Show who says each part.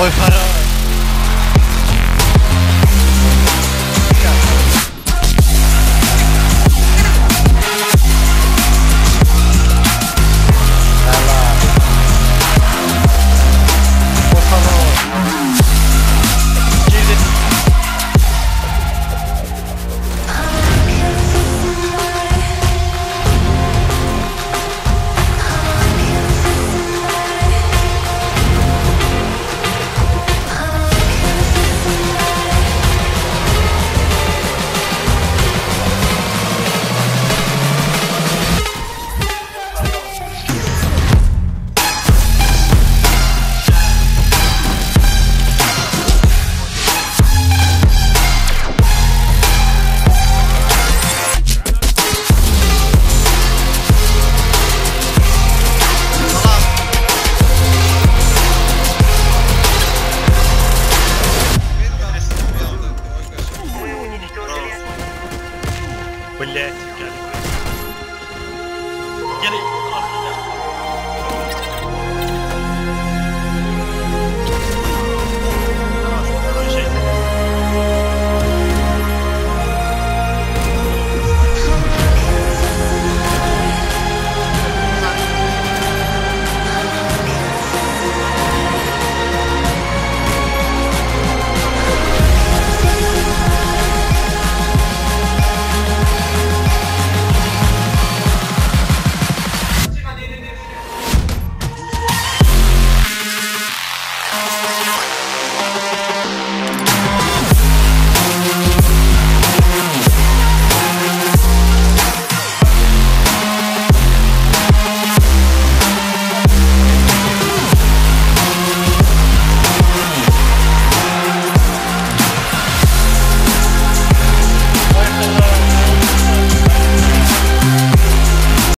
Speaker 1: Wolf hat Блять.